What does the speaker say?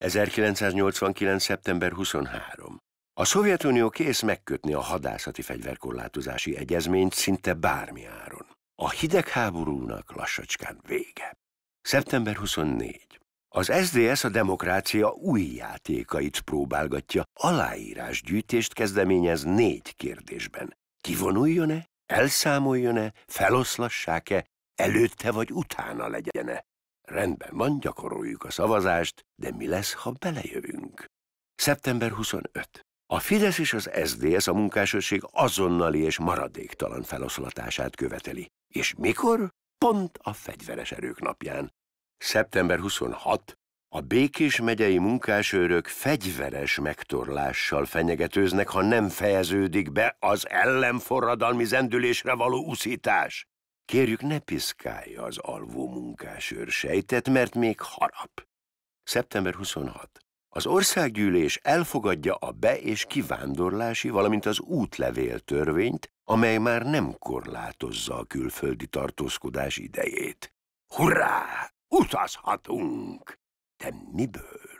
1989. szeptember 23. A Szovjetunió kész megkötni a hadászati fegyverkorlátozási egyezményt szinte bármi áron. A hidegháborúnak lassacskán vége. Szeptember 24. Az SDS a demokrácia új játékait próbálgatja, aláírásgyűjtést kezdeményez négy kérdésben. Kivonuljon-e, elszámoljon-e, feloszlassák-e, előtte vagy utána legyen-e. Rendben van, gyakoroljuk a szavazást, de mi lesz, ha belejövünk? Szeptember 25. A Fidesz és az SDS a munkásőrség azonnali és maradéktalan feloszlatását követeli. És mikor? Pont a fegyveres erők napján. Szeptember 26. A Békés megyei munkásőrök fegyveres megtorlással fenyegetőznek, ha nem fejeződik be az ellenforradalmi zendülésre való uszítás. Kérjük, ne piszkálja az alvó munkásőr sejtet, mert még harap. Szeptember 26. Az országgyűlés elfogadja a be- és kivándorlási, valamint az útlevél törvényt, amely már nem korlátozza a külföldi tartózkodás idejét. Hurrá! Utazhatunk! De miből?